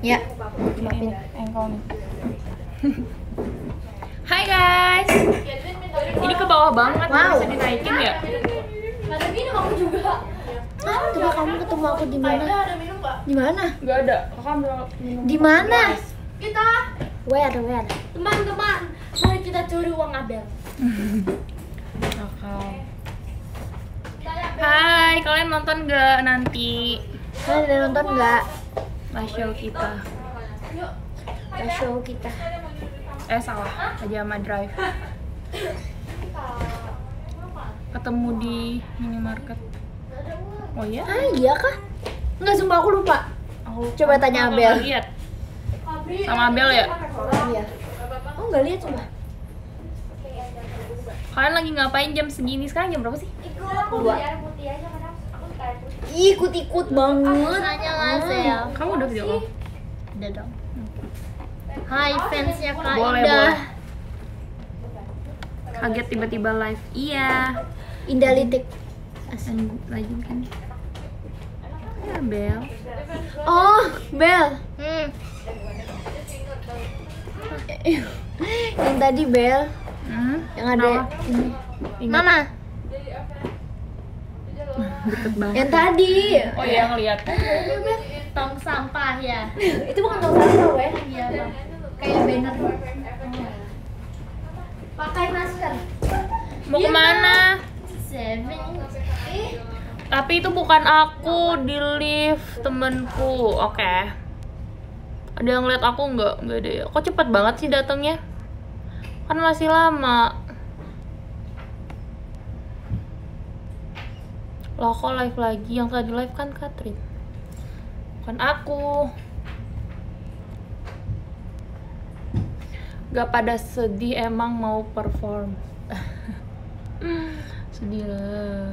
Ya. Ini engkau nih. Hai guys. Ini ke bawah banget, nggak Wow. bisa dinaikin ya? Ah, coba kamu ketemu aku di mana? Di mana? Gak ada. Kakak minum. Di mana? Kita Where, where? teman-teman, mari kita curi uang Abel. Kakak. Hai, kalian nonton gak nanti Kalian udah nonton nggak? Show kita? Show kita. Eh salah, Pajama Drive. Ketemu di minimarket. Oh iya? Ah iya kah? Nggak sumpah aku lupa. Aku Coba tanya aku Abel. lihat. Sama Abel ya? Iya. Oh nggak lihat coba. Kalian lagi ngapain jam segini? Sekarang jam berapa sih? Dua. Ikut-ikut banget. Annyeonghaseyo. Kamu udah video call? Udah dong. Hai fansnya Kak Boleh, Indah. boleh. Kaget tiba-tiba live. Iya. Indah Litik. Dan lagi kan. Ya, Bel. Oh, Bel. Hmm. Yang tadi Bel, Hmm? yang ada Kenapa? ini. Mama. Deket banget. Yang tadi. Oh iya, ngeliat. Tong sampah ya. Itu bukan tong sampah, weh. Iya, Bang. Kayak banner. Pakai masker. Mau ke mana? Seven. Tapi itu bukan aku di lift temenku. Oke. Ada yang lihat aku nggak? Nggak ada ya. Kok cepet banget sih datangnya? Kan masih lama. Loh kok live lagi? Yang tadi live kan Katrin. Bukan aku. Gak pada sedih emang mau perform. sedih lah.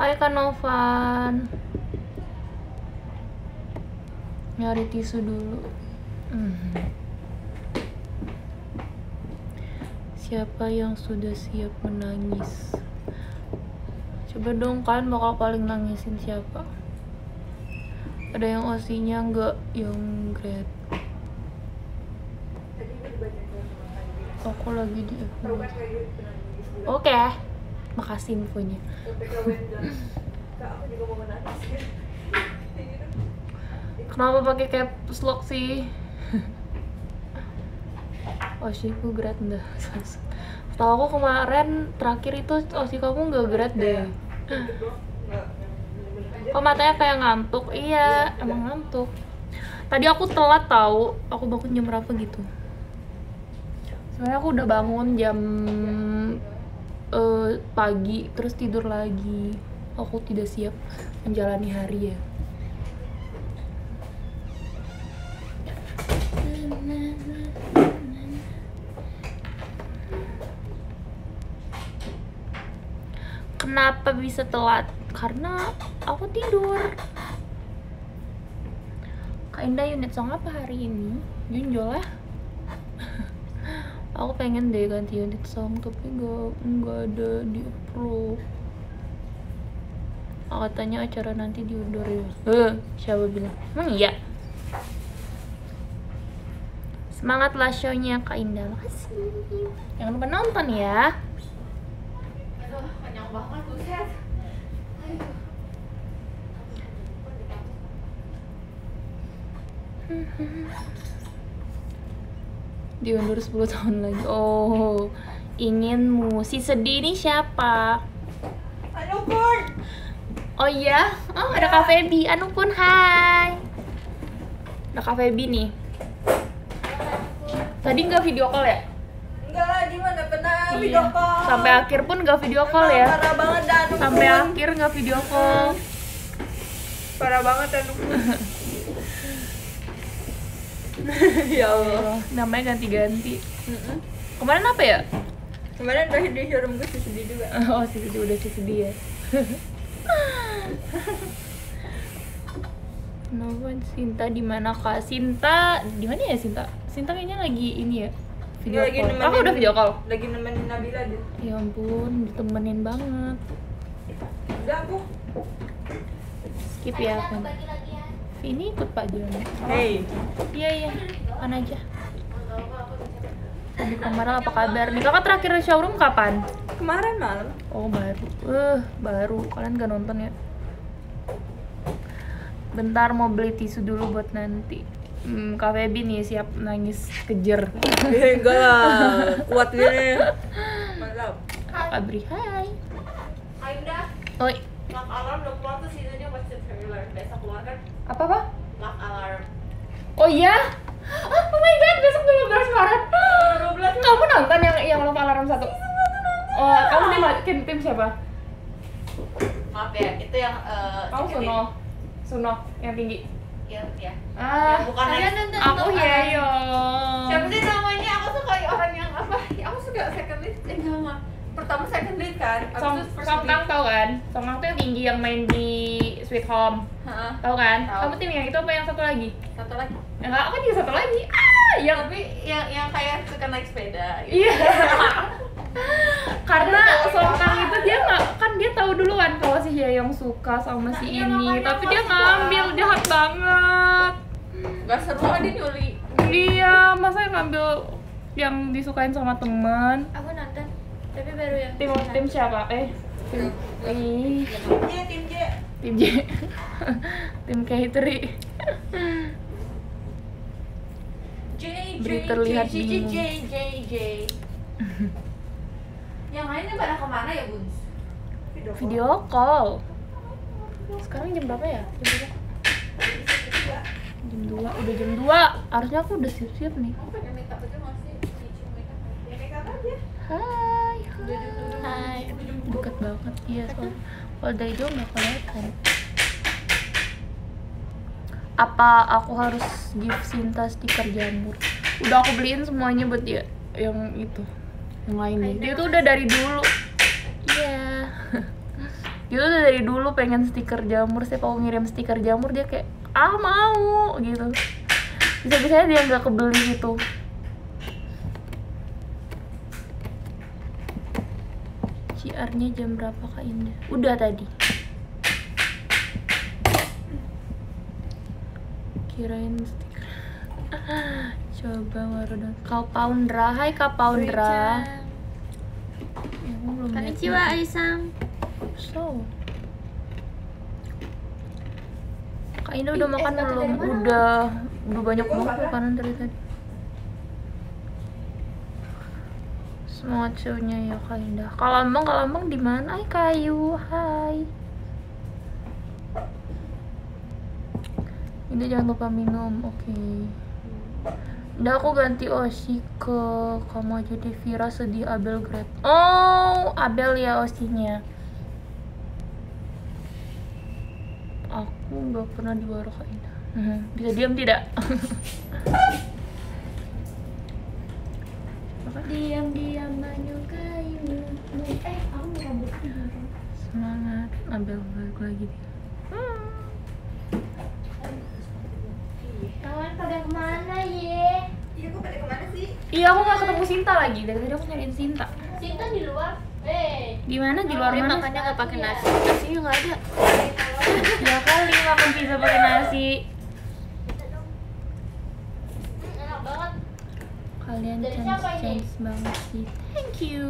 Hai Kak Novan Nyari tisu dulu Hmm. Siapa yang sudah siap menangis? Coba dong kalian bakal paling nangisin siapa? Ada yang osinya nggak yang grade Aku lagi di Oke Makasih infonya Kenapa pakai caps lock sih? Osiku grad dah. Setahu aku kemarin terakhir itu osi kamu nggak grad deh. Kok matanya kayak ngantuk? Iya, emang ngantuk. Tadi aku telat tahu. Aku bangun jam berapa gitu? Sebenarnya aku udah bangun jam eh, pagi, terus tidur lagi. Aku tidak siap menjalani hari ya. Kenapa bisa telat? Karena aku tidur. Kak Indah unit song apa hari ini? Junjol ya? aku pengen deh ganti unit song tapi nggak nggak ada di approve. Oh, katanya acara nanti diundur ya. Eh, siapa bilang? Emang iya? Semangat lah show-nya Kak Indah. Makasih. Jangan lupa nonton ya. Diundur 10 tahun lagi. Oh, inginmu. Si sedih ini siapa? Oh iya? Oh, ada Kak Feby. Anu pun hai. Ada Kak Feby nih. Tadi nggak video call ya? Enggak lah, Iya. Video call. Sampai akhir pun nggak video call ya? Parah banget dan Sampai akhir nggak video call. Parah banget dan Ya Allah. Namanya ganti-ganti. Kemarin apa ya? Kemarin udah di showroom gue sih sedih juga. Oh, sedih udah sedih ya. Kenapa Sinta di mana kak? Sinta di mana ya Sinta? Sinta kayaknya lagi ini ya video lagi call. Aku udah video call. Lagi nemenin Nabila dia. Ya ampun, ditemenin banget. Udah aku. Skip ya aku. ini ikut Pak Jono. Hey. Iya iya, mana aja. Tadi kemarin apa kabar nih? Kakak terakhir showroom kapan? Kemarin malam. Oh baru, eh baru. Kalian gak nonton ya? Bentar mau beli tisu dulu buat nanti. Hmm, Kak Feby nih siap nangis kejer. Enggak lah. Kuat gini. Mantap. Kak Bri, hai. Ainda, Oi, Lock Alarm udah keluar tuh seasonnya masih trailer Besok keluar kan apa apa? Lock Alarm Oh iya? Ah, oh my god, besok 12 Maret. 12 Kamu nonton yang yang Love Alarm 1? Oh, kamu tim, tim, tim siapa? Maaf ya, itu yang uh, Kamu Suno. Suno yang tinggi. Iya, iya Ah, Yang bukan Kalian nonton aku ya yo. Siapa sih namanya? Aku suka orang yang apa? Aku suka second lead Eh, enggak, enggak Pertama second lead kan Song Song lead Kang tau kan? Song Kang tuh yang tinggi yang main di Sweet Home. Heeh. Tahu kan? Tahu. Kamu tim yang itu apa yang satu lagi? Satu lagi Enggak, aku juga satu lagi. Ah, yang Tapi yang yang kayak suka naik sepeda gitu. Iya. Karena Song Kang itu dia nggak kan dia tahu duluan kalau si Hyeyong suka sama si iya, ini, tapi dia suka. ngambil jahat banget. Gak seru ah, dia nyuli Dia masa yang ngambil yang disukain sama teman. Aku nonton, tapi baru yang Tim tim siapa? Eh, tim Ih, Iya, tim J tim J. tim K3. J, J, J, J, J. J, J, J. Yang lainnya pada ke mana ya, Bun? Video call. Sekarang jam berapa ya? Jam berapa? Jam 2, udah jam 2 Harusnya aku udah siap-siap nih Pakai makeup aja masih cicing makeup. Ya makeup aja. Hai, hai Hai. Deket banget, iya soalnya Kalau dari jauh gak kelihatan Apa aku harus give Sinta stiker jamur? Udah aku beliin semuanya buat dia Yang itu Yang lainnya Dia tuh udah dari dulu Iya Dia tuh udah dari dulu pengen stiker jamur Setiap aku ngirim stiker jamur dia kayak Ah mau gitu Bisa-bisanya dia nggak kebeli gitu CR-nya jam berapa Kak Indah? Udah tadi. Kirain stiker. Coba. Kau Poundra, hai Kak Poundra. Ya, aku belum Konnichiwa. So. Kak Indah udah makan batu belum? Udah. Udah banyak banget makanan dari tadi. Semangat show-nya ya Kak Indah. Kalau Lambang, kalau Lambang di mana? Hai Kayu, hai. Ini jangan lupa minum, oke. Udah aku ganti Osi ke kamu aja deh Vira sedih Abel Great. Oh, Abel ya Osinya. Aku nggak pernah di warung Kak Indah. Mhm, Bisa diam tidak? Diam-diam menyukaimu. Eh, aku mau rambut. Semangat, Abel balik lagi dia. Kawan pada ke mana ye? Iya, kok pada ke mana sih? Iya, aku nggak ketemu Sinta lagi. Dari tadi aku nyariin Sinta. Sinta di luar. Eh, Di mana? Di luar mana? makannya nggak pakai nasi. Nasinya nggak ada. Ya kali makan pizza pakai nasi. Enak banget. Kalian Dari chance siapa ini? chance banget sih. Thank you.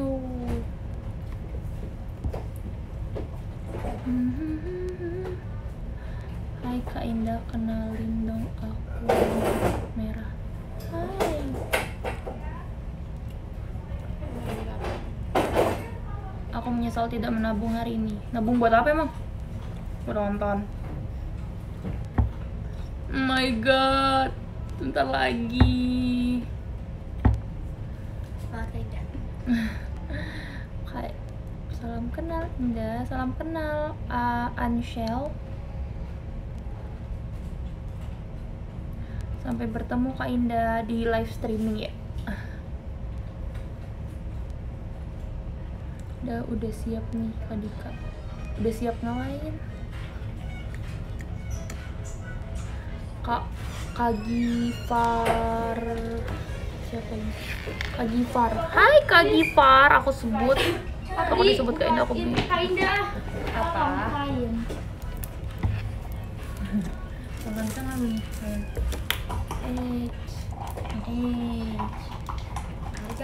Hai Kak Indah, kenalin dong aku merah. Hai. Aku menyesal tidak menabung hari ini. Nabung buat apa emang? Buat nonton. Oh my god. Bentar lagi. Kayak salam kenal Indah, salam kenal uh, Anshel. Sampai bertemu Kak Indah di live streaming ya. Udah udah siap nih Kak Dika. Udah siap ngapain? Kak Kak Gifar siapa ini? Kak Gifar. Hai Kak Gifar, aku sebut. Aku disebut Kak Indah aku bingung. Kak Indah. Apa? Kain. kencang apa nih Kayak, Eh.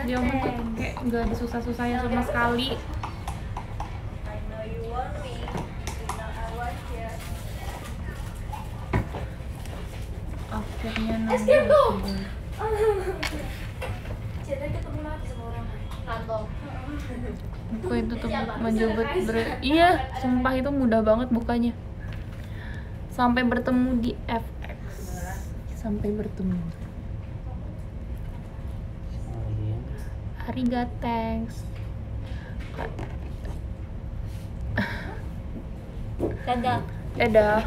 Dia mah tuh kayak nggak ada susah-susahnya sama sekali. I know you want me. You know I want you. akhirnya Kantor Buku itu tuh menjemput bre Iya, sumpah itu mudah banget bukanya. Sampai bertemu di FX Sampai bertemu. Iya. Ariga thanks. Dadah. Dadah.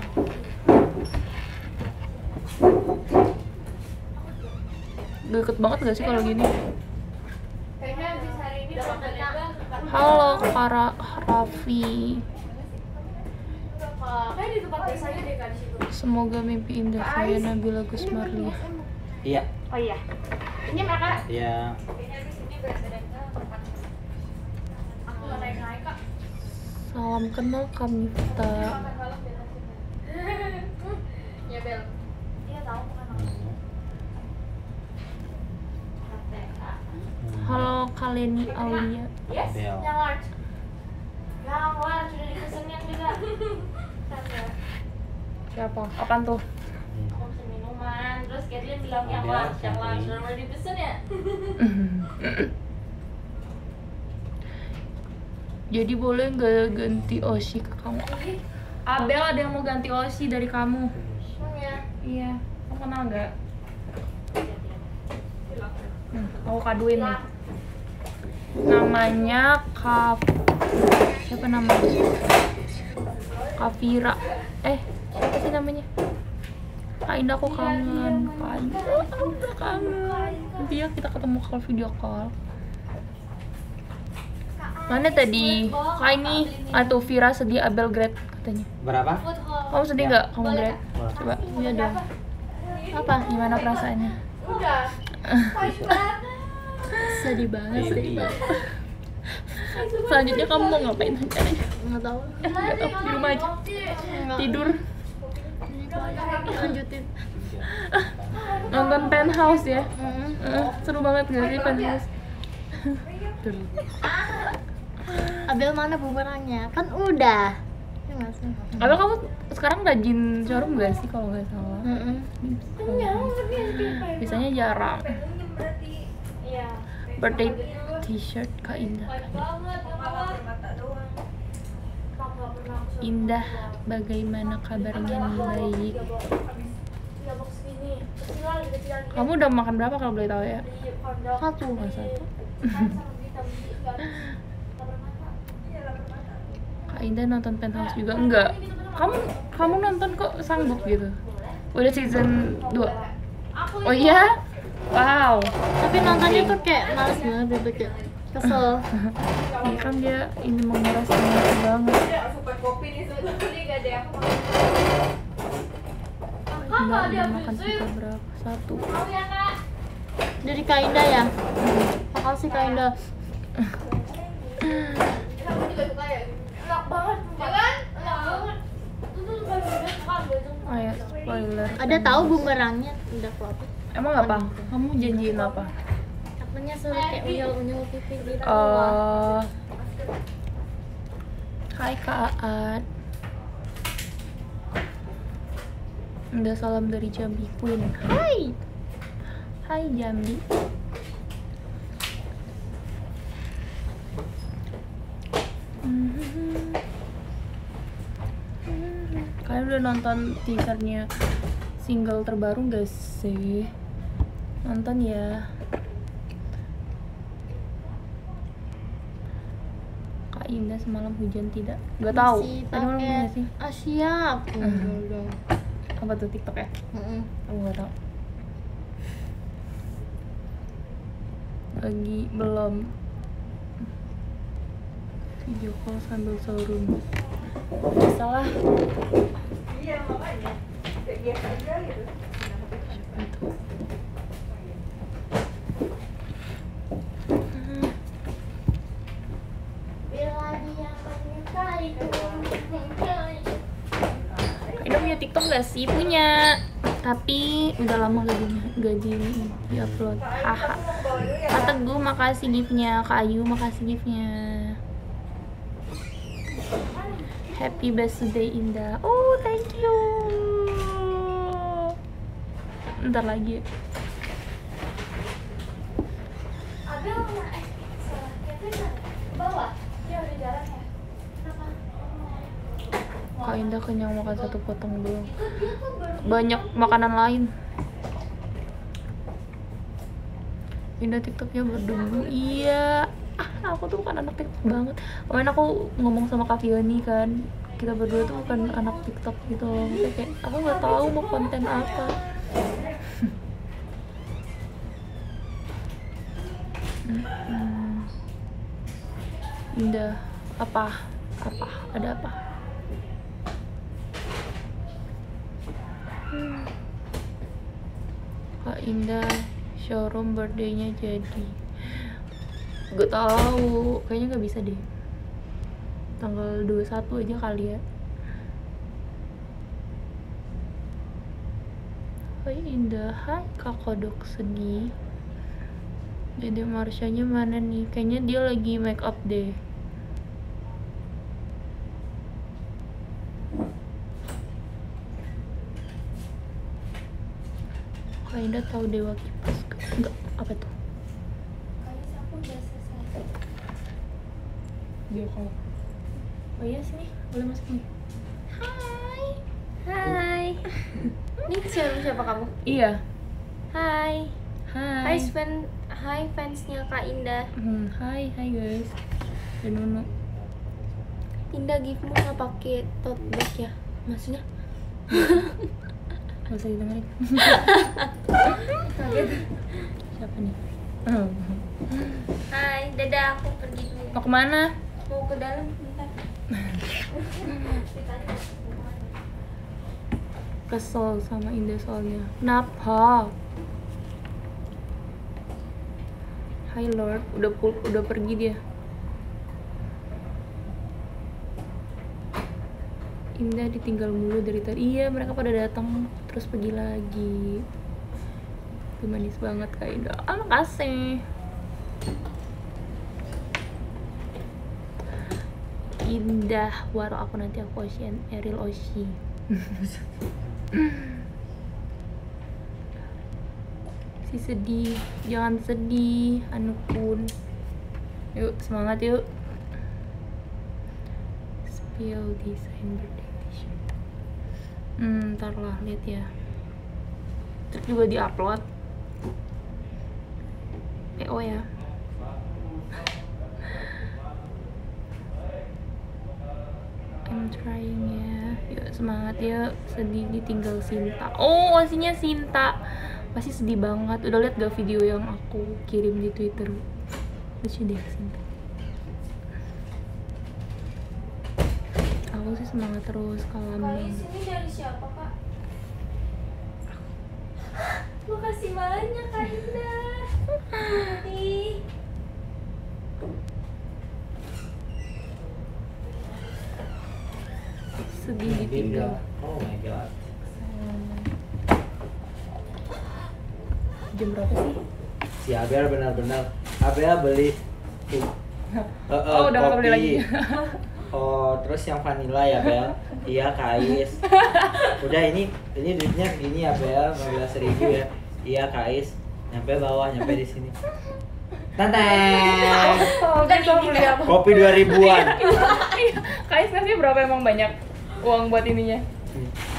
Deket banget gak sih kalau gini? Kayaknya habis hari ini kontennya Halo Kara Raffi. Kayak di tempat biasanya deh kak Semoga mimpi indah saya Nabila Gusmarlia Iya. Oh iya. Ini mereka. Iya. Salam kenal kami Vita Ya Bel. Iya tahu Halo Kaleni Aulia. Yes, Bel. yang large. Yang large, udah dipesenin juga Siapa? Apaan tuh? Aku pesen minuman, terus Kathleen bilang yang large, yang Kathleen. Udah boleh dipesen ya? Jadi boleh nggak ganti Oshi ke kamu? Abel ada yang mau ganti Oshi dari kamu? Hmm, ya Iya, kamu kenal nggak? Hmm, aku kaduin nih. Namanya Kaf... Siapa namanya? Kafira. Eh, siapa sih namanya? Kak Indah aku kangen. Kak Indah, aku kangen. Nanti ya kita ketemu call video call. Mana tadi? Kak ini atau Vira sedih Abel grade katanya. Berapa? Kamu sedih nggak kamu grade? Coba, iya dong. Apa? Gimana perasaannya? Udah Pahit banget Sedih banget sih. Baby. Selanjutnya kamu mau ngapain rencananya? Nggak tahu. Nggak tahu, di rumah aja. Tidur, Lanjutin. nonton penthouse ya. Mm-mm. Eh, seru banget gak sih penthouse? Abel mana bumerangnya? Kan udah. Ya nggak? Abel kamu sekarang rajin showroom gak sih kalau nggak salah? Mm-mm. Biasanya jarang. Iya Birthday t-shirt Kak Indah. Pahit banget, ya Allah Mata doang. Aku nggak pernah aku suruh Indah, bagaimana kabarnya? Baik. Kamu udah makan berapa kalau boleh tahu ya? Satu. Satu. Nggak mata. Kak Indah nonton penthouse juga enggak? Kamu kamu nonton kok sanggup gitu? Udah season 2. Aku Oh iya? Wow. Tapi nontonnya tuh kayak males banget gitu kayak kesel. Ini kan dia ini menguras tenaga banget. Dia suka kopi nih sebetulnya gak ada aku makan. Mbak pizza berapa? Satu. Ya kak? Dari Kak Indah ya? Makasih Kak Indah. Kamu juga suka ya? Enak banget sumpah Ya kan? Enak banget ya, spoiler. Ada tahu bumerangnya udah keluar. Emang apa? Kamu janjiin apa? Katanya suruh kayak unyel-unyel pipi gitu. Eh Hai Kak Aat. Udah salam dari Jambi Queen. Hai. Hai Jambi. Kalian udah nonton teasernya single terbaru gak sih? Nonton ya. Indah semalam hujan tidak? Gak tahu. Sih? Ah siap. Apa tuh TikTok ya? Mm-mm. Aku gak tahu. Lagi belum video call sambil showroom. Salah. Iya makanya. Kayak biasa aja gitu. Gak sih? Punya. Tapi udah lama gak di, gak di, di upload. Haha. Kak Teguh makasih giftnya. Kak Ayu makasih giftnya. Happy birthday Indah. Oh, thank you. Ntar lagi. Abel sama eh salah Kevin mana? Bawah. Dia udah jalan ya. Kenapa? Kak Indah kenyang makan satu potong doang. Banyak makanan lain. Indah TikToknya berdebu. Iya. Ah, aku tuh bukan anak TikTok banget. Kemarin aku ngomong sama Kak Fioni kan. Kita berdua tuh bukan anak TikTok gitu. Maksudnya kayak aku nggak tahu mau konten apa. Mm-mm. Indah apa? Apa? Ada apa? Kak Indah showroom birthday-nya jadi Gak tahu, kayaknya nggak bisa deh. Tanggal 21 aja kali ya. Hai Indah, hai Kak Kodok sedih. Jadi Marsyanya mana nih? Kayaknya dia lagi make up deh. Kak Indah tahu Dewa Kipas gak? Enggak, apa tuh? Oh iya sini, boleh masuk nih. Hai. Hai. Ini siapa siapa kamu? Iya. Hai. Hai Hai. fan Hai fansnya Kak Indah. Hmm, hai, hai guys. Dan Nunu. Indah giftmu nggak pakai tote bag ya? Maksudnya? Gak usah didengerin. Siapa nih? Hai, dadah aku pergi dulu. Mau ke mana? Mau ke dalam bentar. Kesel sama Indah soalnya. Kenapa? Hai Lord, udah pul udah pergi dia. Indah ditinggal mulu dari tadi. Iya, mereka pada datang terus pergi lagi. Manis banget Kak Indah. Ah, makasih. Indah, waro aku nanti aku Ocean, Eril Oshi. si sedih jangan sedih Anukun yuk semangat yuk spill design birthday hmm ntar lah lihat ya. Terus juga di upload PO ya. I'm trying ya. Yuk semangat yuk sedih ditinggal Sinta. Oh aslinya Sinta. Pasti sedih banget. Udah liat gak video yang aku kirim di Twitter? Lucu deh Sinta aku sih semangat terus kalem Kalis ini dari siapa kak? Makasih banyak kak Indah. Ih, sedih ditinggal Oh my god. jam berapa sih Si Abel benar-benar Abel beli. Eh, eh, Oh, udah nggak beli kopi. lagi. oh, terus yang vanilla ya Bel? iya Kais. Udah ini ini duitnya segini ya Bel, 15 ribu ya. Iya Kais. Nyampe bawah, nyampe di sini. Tanteng. oh kita beli apa Kopi 2000-an. Kais ngasih berapa emang banyak uang buat ininya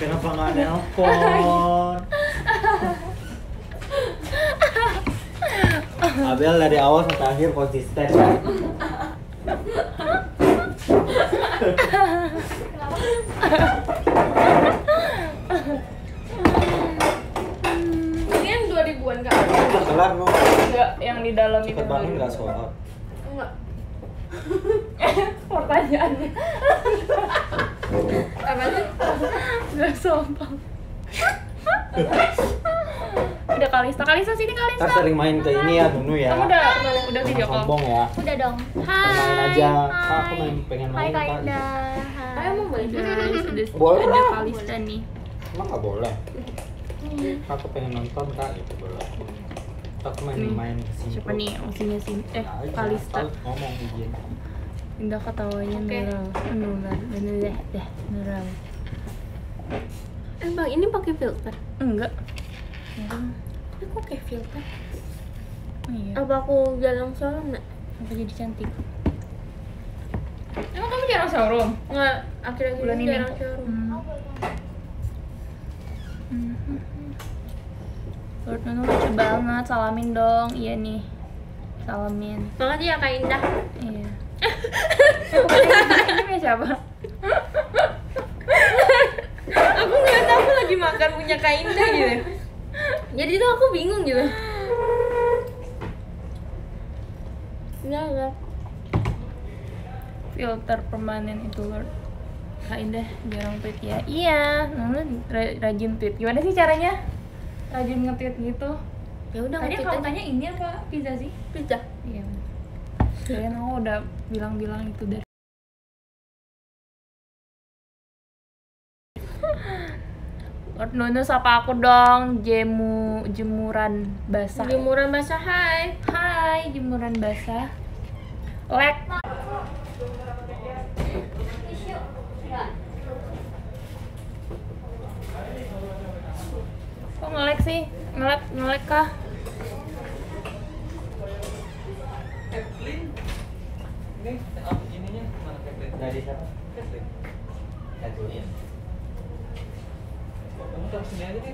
Kenapa nggak nelpon? Abel dari awal sampai akhir konsisten? Ini yang dua ribuan kak? Udah kelar enggak yang di dalam itu Cepet banget nggak out. Enggak. pertanyaannya Apa sih? nggak sombong udah Kalista. Kalista sini Kalista. Sering main ke ini ya Nunu ya. kamu udah udah video Jangan call. Sombong ya. Udah dong. Main aja. Kak, aku main pengen Hai main. Indah. Kak Hai. emang boleh? udah sudah Boleh. Ada. Kalista nih. Emang nggak boleh? Aku pengen nonton kak. Gitu boleh. Aku main Nih, main ke sini siapa nih? Osinya sih eh Aja, Kalista. Ngomong izin indah ketawanya Nural Nural Nural dah Nural Eh bang, ini pakai filter. enggak Ini kok kayak filter? Oh, iya Apa aku jalan solo nggak? apa jadi cantik emang kamu jarang showroom Nggak, akhir-akhir bulan ini jarang showroom. Hmm. Mhm. Lord Nunu lucu banget, salamin dong. Iya nih, salamin. Makasih ya Kak Indah. Iya. Eh, bukan ini siapa? aku nggak tahu lagi makan punya Kak Indah gitu. Jadi tuh aku bingung gitu. Enggak, enggak. Filter permanen itu Lord. Kak Indah jarang tweet ya. Iya, ra- rajin tweet. Gimana sih caranya? Rajin nge-tweet gitu. Ya udah Tadi kalau tanya ini apa pizza sih? pizza. Iya. Kalian aku udah bilang-bilang itu dari Nunu sapa aku dong jemu jemuran basah Jemuran basah hai. Hai jemuran basah Lek Kok ngelek sih? Ngelek, ngelek kah? ini ininya mana Kathleen dari siapa Kathleen Kathleen kamu tahu sini aja deh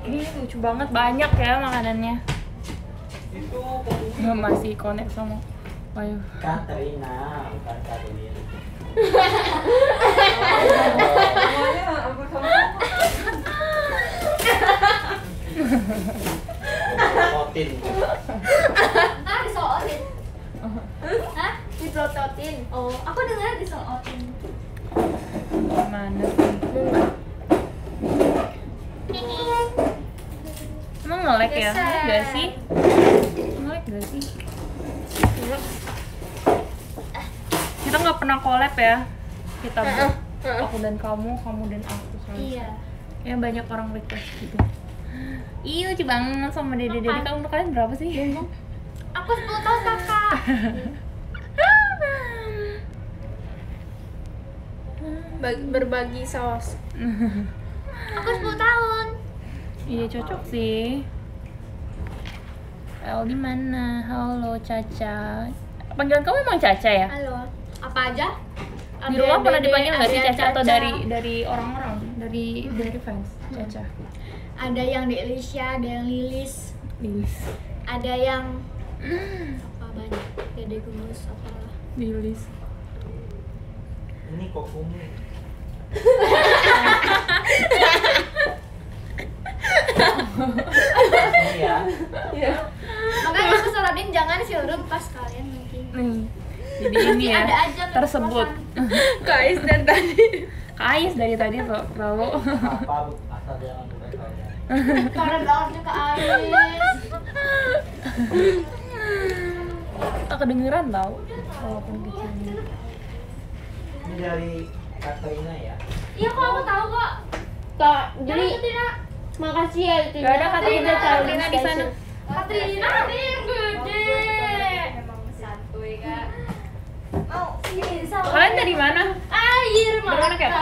Ini lucu banget, banyak ya makanannya itu masih connect sama Ayo Katrina bukan. Kotin Ah, disolotin. Hah? Diprototin. Oh, aku dengar disolotin. Sih? Emang ngelek ya? Ngelek gak sih? Ngelek gak sih? Kita nggak pernah collab ya Kita Heeh, heeh. Aku dan kamu, kamu dan aku selalu Iya. Ya banyak orang request gitu Ih lucu banget sama dede-dede Kamu kalian berapa sih? Aku 10 tahun kakak. Bag- berbagi saus. Aku 10 tahun. Iya cocok sih. El di mana? Halo Caca. Panggilan kamu emang Caca ya? Halo. Apa aja? di rumah pernah dipanggil nggak sih Caca atau dari dari orang-orang? Dari dari fans Caca. Ada yang Delisha, ada yang Lilis, Lilis. Ada yang apa banyak. Dede Gemus apa Lilis. Ini kokumi ini ya Makanya aku showroom pas kalian nanti. nih jadi ini ya ada aja tersebut Kais dan tadi. Kais dari tadi tuh bukan kalian Karena bangetnya ke Ais. tak kedengeran tau walaupun kecilnya ini dari Katrina ya Iya kok aku tahu kok. Kak, Jadi makasih ya itu. Gak ada Katrina, Katrina di sana. Katrina yang gede. Emang santuy kak. Kalian dari mana Air mana, Kat?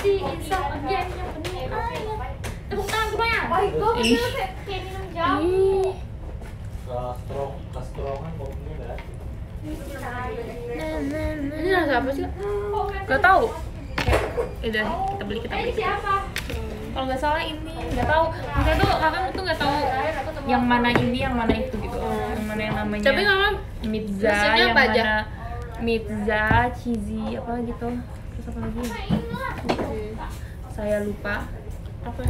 Si Insa dia yang penuh air. Tepuk tangan semuanya. Baik kok Ih. bener kayak kayak minum jamu. Ih, ke strong ke strongan kopinya berarti Ini rasa apa sih? Kak? gak tahu udah kita beli kita beli Ini siapa? kalau nggak salah ini nggak tahu kita tuh kakak tuh nggak tahu yang mana ini yang mana itu gitu yang mana yang namanya Tapi kakak Mitza yang apa aja? mana Mitza cheesy apa gitu. Terus apa lagi? Saya lupa. Apa?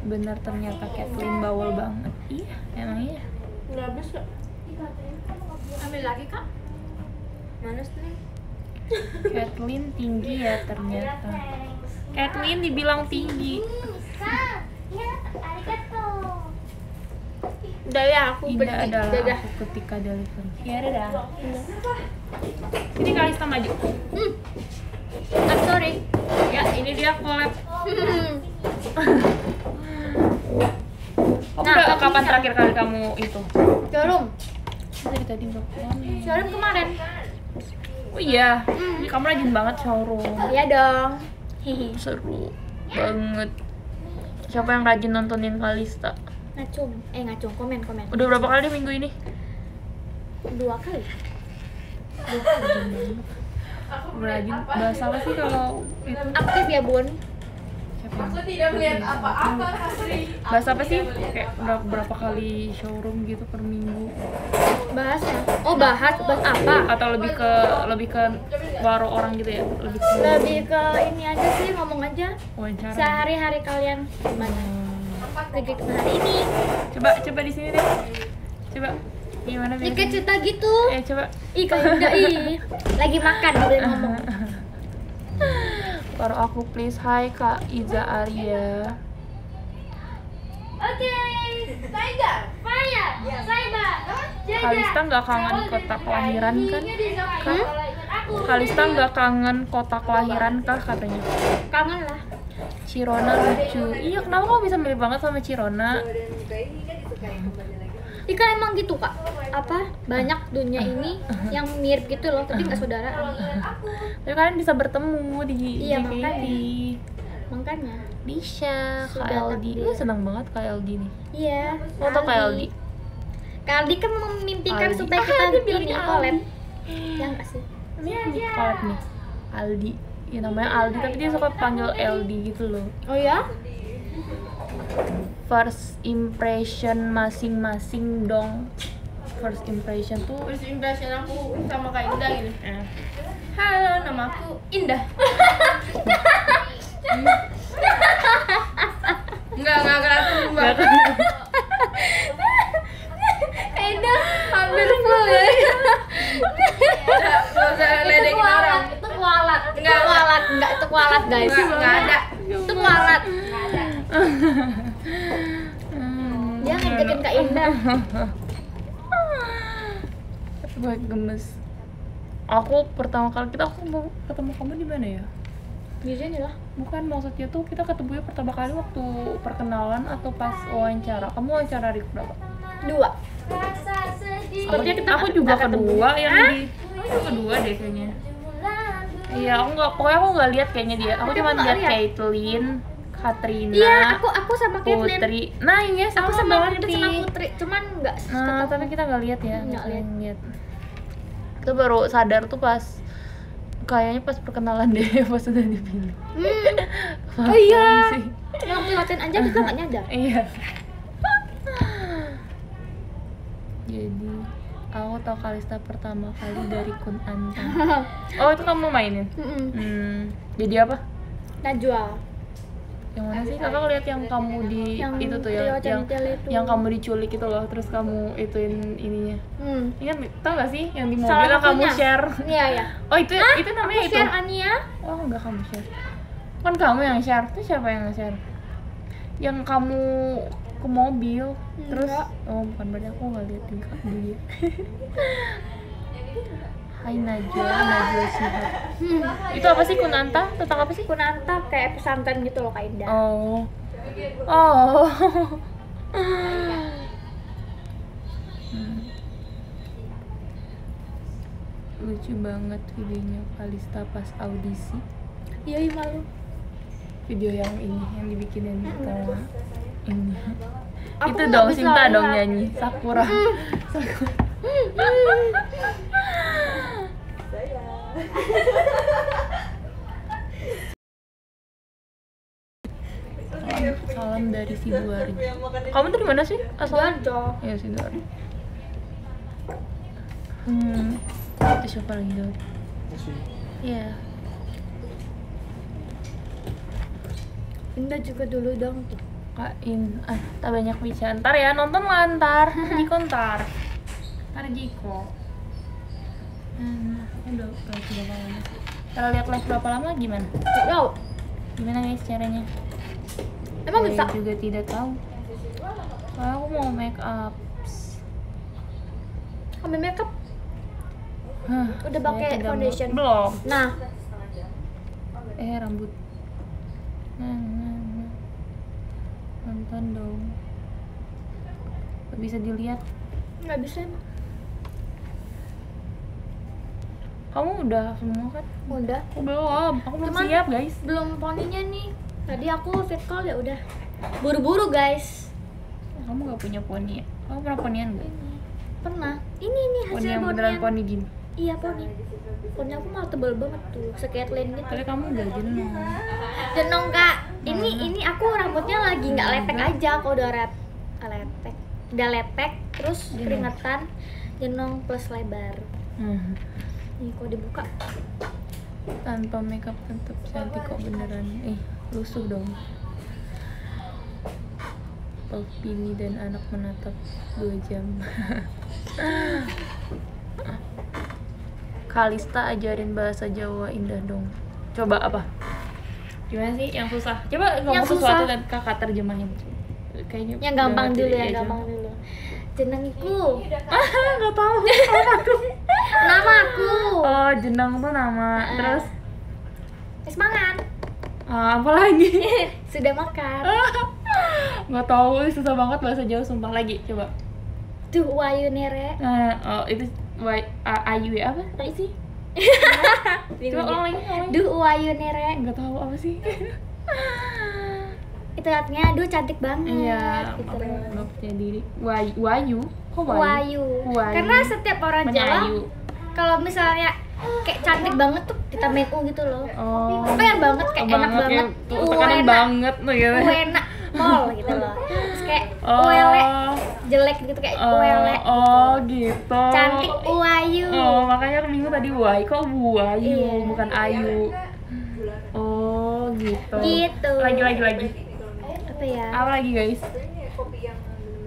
benar ternyata Kathleen bawel banget. Iya emang iya. Udah habis kak? Ambil lagi kak. Mana sih? Kathleen tinggi ya ternyata. Kathleen dibilang tinggi Kak, ya. Udah ya aku Indah pergi. adalah Dadah. aku ketika delivery ya dadah sini Kalista maju I'm sorry. Ya, ini dia collab. Nah, Udah, tapi kapan terakhir kali kamu itu? Showroom. Dari tadi pulang. Showroom kemarin. Oh iya, Ini kamu rajin banget showroom. Iya dong. Hihi. Seru banget. Siapa yang rajin nontonin Kalista? Ngacung. Eh ngacung. Komen komen. Udah berapa kali minggu ini? Dua kali. Rajin. Bahasa apa sih kalau itu? Aktif ya bun. Siapa Aku yang- tidak melihat apa-apa Kasri. Bahasa apa sih? Kayak udah berapa kali showroom gitu per minggu? Bahas ya. Oh bahas bahas apa? Atau lebih ke lebih ke waro orang gitu ya? Lebih ke Lebih ke ini aja sih ngomong aja. wawancara. Sehari-hari kalian gimana? Kegiatan hari ini. Coba coba di sini deh. Coba gimana biasanya? cerita gitu. Eh coba. Ih kayak udah ih. Lagi makan boleh ngomong. Baru aku please Hai Kak Iza Arya Oke. Tiger. Fire. Saiba. Kalista nggak kangen kota kelahiran kan? Hmm? Kalista nggak kangen kota kelahiran kah katanya Kangen lah. Cirona lucu Iya kenapa kamu bisa mirip banget sama Cirona? Ih kan emang gitu kak. Apa banyak dunia ini yang mirip gitu loh, tapi nggak saudara. Tapi kalian bisa bertemu di Iya, JKT makanya. Makanya. Disha, KLD seneng banget KLD nih Iya. Tau KLD? Kaldi kan memimpikan Aldi. supaya Ah, kita ini Aldi. collab. Ya nggak sih? Ini nih collab nih Aldi Ya namanya Aldi tapi dia suka panggil LD gitu loh Oh ya? First impression masing-masing dong First impression tuh First impression aku sama Kak Indah gini. eh, Halo, nama aku Indah. Enggak, enggak kerasa sumpah. Eda hampir full ya. Enggak usah ledekin orang. Kualat. Nggak, nggak. itu kualat guys. Enggak, enggak ada. Itu kualat. hmm, Dia ngedekin Kak Indah. gue gemes aku pertama kali kita aku mau ketemu kamu di mana ya Di sini lah. bukan maksudnya tuh kita ketemu pertama kali waktu perkenalan atau pas wawancara kamu wawancara hari berapa Dua. Sepertinya kita aku juga kedua yang di aku juga kedua deh kayaknya iya aku nggak pokoknya aku nggak lihat kayaknya dia aku cuma nggak lihat. Caitlyn Katrina Iya, aku aku sama Caitlyn. Putri nah iya sama, Aku sama. Putri, cuman enggak Nah, tapi kita nggak lihat ya, Nggak lihat. lihat. Itu baru sadar tuh pas kayaknya pas perkenalan deh pas udah dipilih. Hmm. Oh iya. sih? Yang latihan aja kita nggak nyadar. Iya. Jadi aku tau Kalista pertama kali dari Kun Anta. Oh itu kamu mainin? Hmm, jadi apa? Najwa. Yang mana sih? Kakak lihat yang kamu di Yang itu tuh ya, yang itu. yang kamu diculik itu loh, terus kamu ituin ininya. Hmm. Ingat tau gak sih yang di mobil Salah yang kamu share? Iya ya. Oh itu itu namanya Aku itu. share Ania. Oh enggak kamu share. Kan kamu yang share. Itu siapa yang share? Yang kamu ke mobil terus Enggak. oh bukan berarti aku nggak lihat di dia. Hai Najwa, Najwa Shihab. Hmm. Itu apa sih Kunanta? Tentang apa sih? Kunanta kayak pesantren gitu loh Kak Indah. Oh. Oh. Hmm. Lucu banget videonya Kalista pas audisi. Iya, iya malu. Video yang ini yang dibikinin sama ini. Aku itu dong Sinta dong lihat. nyanyi Sakura. Sakura salam, salam dari Sidoarjo kamu dari mana sih? Asalnya ya Sidoarjo hmm itu siapa lagi dong Iya Indah juga dulu dong tuh. Kak In, ah, tak banyak bicara. Ntar ya, nonton lah ntar. Jiko ntar. Ntar Jiko. Hmm, udah? Kalau lihat live berapa lama gimana? Tahu. Gimana guys caranya? Emang Saya bisa? juga tidak tahu. Soalnya aku mau make up. Ambil makeup. Hah, Udah saya pakai foundation? Belum. Nah, eh rambut nah. Nonton dong. Gak bisa dilihat. Nggak bisa kamu udah semua kan? Udah. Aku belum. Aku belum Cuman- siap guys. belum poninya nih. Tadi aku fit call ya udah. Buru-buru guys. Kamu gak punya poni. Ya kamu pernah ponian gak pernah. Ini nih poni hasil yang beneran poni gini? Iya poni. Poni aku malah tebel banget tuh. Seketlen gitu. Kamu udah jenong. Jenong kak ini ini aku rambutnya lagi nggak lepek aja aku udah rep lepek udah lepek terus keringetan jenong plus lebar. Hmm. nih kok dibuka? Tanpa makeup tetap cantik kok beneran. Eh lusuh dong. Opini dan anak menatap dua jam. Kalista ajarin bahasa Jawa indah dong. Coba apa? Gimana sih? Yang susah? Coba ngomong Yang sesuatu susah. dan kakak terjemahin. Kayaknya yang gampang dulu aja. gampang dulu. Jenengku. Ah, nggak tahu. Nama aku. Oh, jenang tuh nama. Heeh. Terus? Wis mangan ah, apa lagi? sudah makan. Nggak tahu susah banget bahasa Jawa sumpah. Lagi coba. Tuh wayu nere nah oh, itu y a ayu ya apa? Apa sih coba ulang lagi ulang lagi. Duh wayu nere. Nggak tahu apa sih. Itu artinya duh cantik banget iya gitu apa nggak percaya diri. Wayu wayu? Kok wayu? Wayu. Wayu. karena setiap orang Jawa kalau misalnya kayak cantik banget tuh ditambahin u gitu loh. Oh. Pengen banget kayak Oh, enak banget. tekanan enak. banget gitu. Enak pol gitu loh. Terus kayak oh. jelek gitu kayak oh, uele. oh gitu. Cantik uayu. Oh makanya bingung tadi wayu kok wayu Iya. bukan ayu. Oh gitu. Gitu. lagi lagi lagi. Apa ya? Apa lagi guys?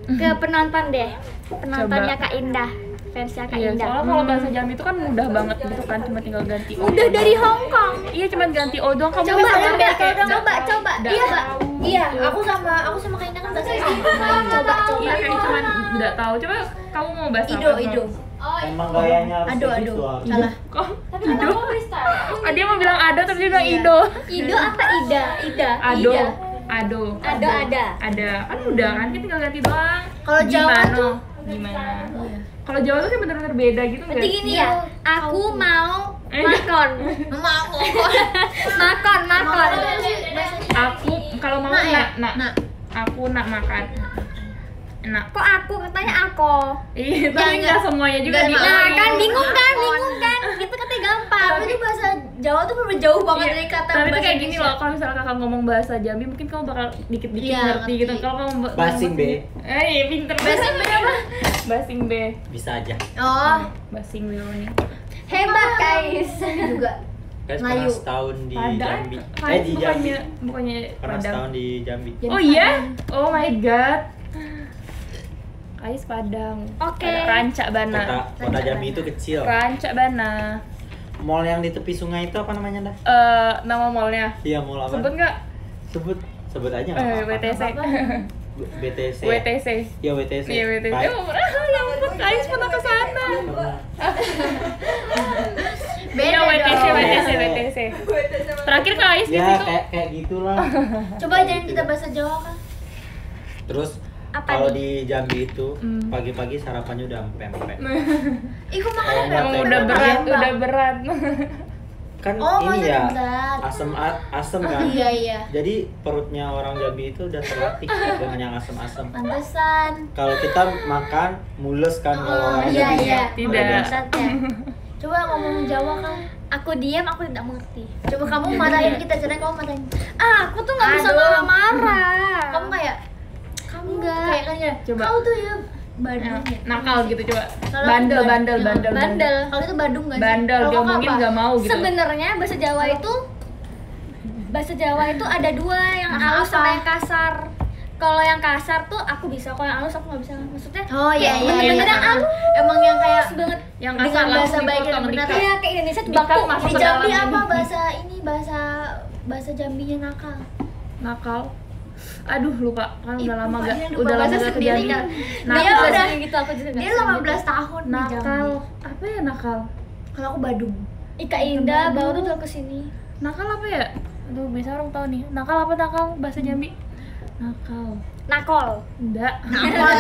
Ke penonton deh. Penontonnya Kak Indah fansnya Kak Iya, Indah soalnya kalau bahasa Jambi itu kan mudah banget gitu kan, cuma tinggal ganti O. udah dari Hong Kong Iya, cuma ganti O doang. Kamu coba coba kayak coba nggak- coba nggak iya tahu. iya aku sama aku sama Kak Indah kan bahasa Inggris coba coba Iya, kayak cuma nggak tahu. Coba kamu mau bahasa Ido apa? Ido Emang gayanya harus Aduh, aduh. gitu, ah. salah Kok? tapi kan freestyle Ah, dia mau bilang Ado tapi dia bilang Iya. Ido. Ido apa Ida Ida Ado. Ida. Ado. Ado ada Ada. Kan udah kan kita tinggal ganti doang. Kalau Jawa Gimana? tuh- gimana? Kalau Jawa tuh kayak bener-bener beda gitu Berarti gini sih? ya, aku mau Eh. makon. Mau makon, makon. Aku kalau mau Nak ya? nak, nak. Aku nak makan. Nak. Kok aku katanya aku. Iya, tapi nggak semuanya juga di Nah, kan bingung kan, bingung kan. Itu katanya gampang. Tapi itu bahasa Jawa tuh bener jauh Iya, tapi tuh kayak gini loh, kalau misalnya kakak ngomong bahasa Jambi mungkin kamu bakal dikit-dikit Iya, ngerti gitu. Kalau kamu ba- Basing, Be. Eh, iya, pinter. Basing Be apa? Basing B. Bisa aja. Oh, Basing B nih. hebat guys. juga. Guys Melayu. pernah setahun di Padahal Jambi. Padang Eh di Jambi. bukannya bukannya Pernah Padang. setahun di Jambi. Oh iya? Oh my god. Ais Padang. Oke. Ada Rancak Bana. Kota kota Jambi itu kecil. Rancak Bana. Mall yang di tepi sungai itu apa namanya dah? Eh, nama mallnya. Iya mall apa? Sebut nggak? Sebut sebut aja nggak Eh, apa-apa. WTC. B- BTC. WTC. Iya WTC. Iya, WTC. Baik. Oh, ya ampun, Ais pernah ke sana. Iya, WTC, WTC, WTC. Terakhir ke Ais di Ya situ. kayak kayak gitulah. Coba jangan kita bahasa Jawa kan. Terus Apa kalau di Jambi itu Hmm. pagi-pagi sarapannya udah empek-empek. Ih, kok makan Kalau nggak Emang udah berat, udah berat. Kan Oh, ini ya berat. asam asam kan. Iya, iya. Jadi perutnya orang Jambi itu udah terlatih dengan yang asam-asam. Pantesan. Kalau kita makan mulus kan kalau orang iya, Jambi. iya. Tidak. Bangsatnya. Coba ngomong Jawa kan. Aku diam, aku tidak mengerti. Coba kamu marahin kita, caranya kamu marahin. Ah, aku tuh nggak bisa marah-marah. Kamu kayak kamu enggak. Kayak kan ya. Coba. Kau tuh ya Badung ya. Nakal gitu coba. Kalau Bandel, bandel, Badung. bandel, bandel. Kalau itu Badung nggak sih? Bandel, diomongin apa? nggak mau gitu. Sebenarnya bahasa Jawa itu bahasa Jawa itu ada dua yang halus sama yang kasar. Kalau yang kasar tuh aku bisa, kalau yang halus aku nggak bisa. Maksudnya Oh, iya, kayak iya, bener-bener iya. yang halus Emang yang kayak banget Yang dengan kasar bahasa langsung baik yang benar. Iya, kayak Indonesia tuh baku. Di ke Jambi apa bahasa ini bahasa bahasa Jambinya nakal. Nakal. Aduh lupa. Kan udah lama gak udah lama gak kejadian. Dia udah gitu aku juga Dia 18 tahun nakal. Apa ya nakal? Kalau aku Badung. Ika Indah baru tuh ke sini. nakal apa ya? Aduh biasa orang tahu nih. Nakal apa nakal? Bahasa Jambi. Nakal. Nakol. Enggak nakol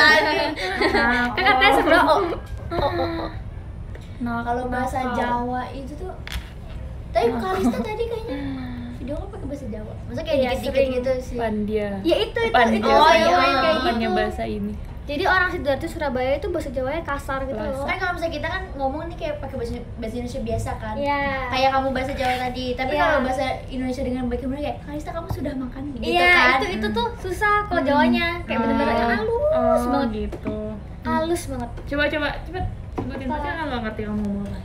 kan katanya sebelah oh. Nakal. Kalau bahasa Jawa itu tuh Tapi Kalista tadi kayaknya video kan pakai bahasa Jawa. Masa kayak Iya, dikit-dikit gitu sih. Pandia ya itu itu Pandia itu Oh, iya, iya, kayak gitu bahasa ini jadi orang sidoarjo Surabaya itu bahasa Jawanya kasar gitu loh Kan kalau misalnya kita kan ngomong nih kayak pakai bahasa bahasa Indonesia biasa kan. Iya. Kayak kamu bahasa Jawa tadi. Tapi Iya. kalau bahasa Indonesia dengan baik bener kayak Kalista kamu sudah makan gitu Iya, kan. itu itu tuh susah kalau Jawanya kayak bener-bener yang halus oh, banget. gitu Halus banget. coba coba cepet sebutin saja kan nggak ngerti kamu ngomong apa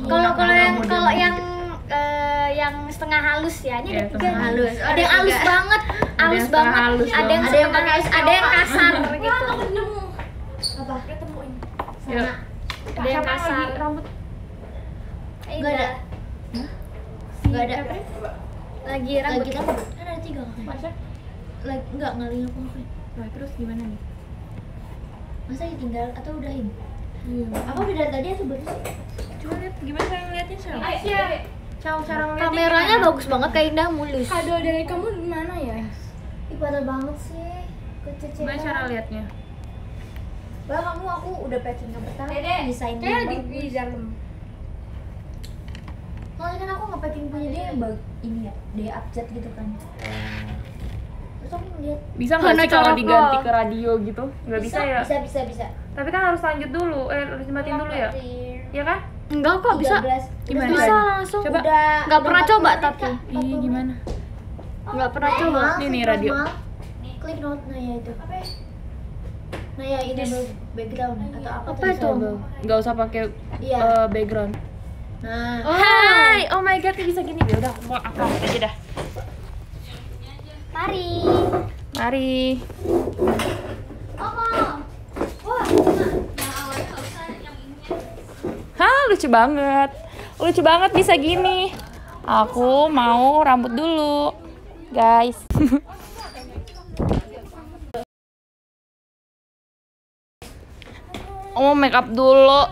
Kalau kalau yang kalau yang eh, yang setengah halus ya, ini Iya, ada tiga. halus. Oh, Ada ada yang halus tiga. banget, halus setengah banget. halus ada yang banget. setengah halus, ada yang kasar gitu. Apa? Ya. Ada yang kasar. rambut Eh, Nggak ada. Enggak ada. Lagi Lagi rambut. kita kan ada tiga kan? masa Lagi enggak ngalih apa nah, terus gimana nih Masa ditinggal atau udahin? iya Apa udah dari tadi atau baru sih? coba lihat gimana cara ngeliatnya Sel Ciao, cara ngeliatnya Kameranya gimana? bagus banget kayak Indah mulus. Kado dari kamu di mana ya? Ih banget sih. Gimana cara liatnya Bah kamu aku udah packing yang pertama Dede, desain kayak di, bagus. di dalam. Soalnya kan aku nge-packing punya dia yang bag ini ya, dia abjad gitu kan. Terus aku ngeliat bisa nggak sih kalau cara diganti ke radio gitu nggak bisa, ya Bisa bisa bisa. tapi kan harus lanjut dulu eh harus dimatiin dulu ya ya kan Enggak kok bisa. 13. Gimana? Bisa langsung. Coba. Udah Nggak pernah coba 40 menit, tapi. Ih, 40 gimana Enggak pernah Eh, coba. Ini nih, radio. Klik note Naya itu. Apa ya? Naya ini background atau apa, Apa tuh? itu? nggak usah pakai Iya. eh, background Nah, Hai, oh my god, bisa gini ya udah, aku aku aja dah. Mari. Mari. Lucu banget. Lucu banget bisa gini. Aku mau rambut dulu, guys. Oh, make up dulu.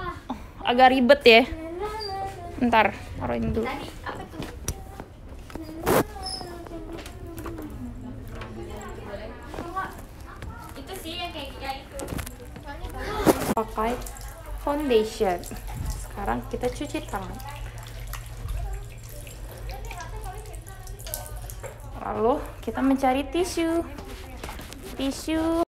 Agak ribet ya. Ntar, taruhin dulu. pakai foundation. Sekarang kita cuci tangan. Lalu kita mencari tisu. Tisu